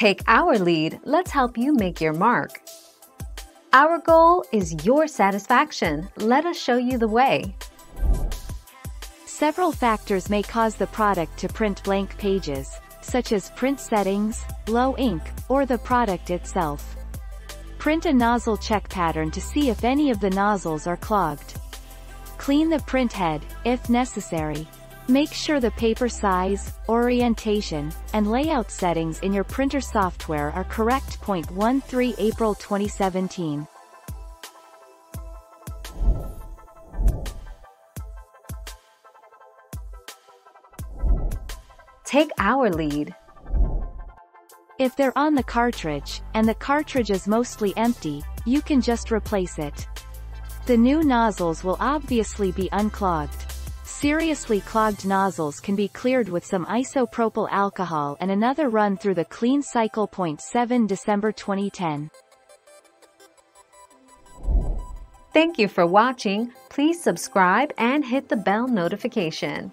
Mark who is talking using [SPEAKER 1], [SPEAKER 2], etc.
[SPEAKER 1] Take our lead, let's help you make your mark. Our goal is your satisfaction. Let us show you the way.
[SPEAKER 2] Several factors may cause the product to print blank pages, such as print settings, low ink, or the product itself. Print a nozzle check pattern to see if any of the nozzles are clogged. Clean the print head, if necessary. Make sure the paper size, orientation, and layout settings in your printer software are correct. Point 13 April 2017.
[SPEAKER 1] Take our lead.
[SPEAKER 2] If they're on the cartridge, and the cartridge is mostly empty, you can just replace it. The new nozzles will obviously be unclogged. Seriously clogged nozzles can be cleared with some isopropyl alcohol and another run through the clean cycle. Point 7 December 2010.
[SPEAKER 1] Thank you for watching. Please subscribe and hit the bell notification.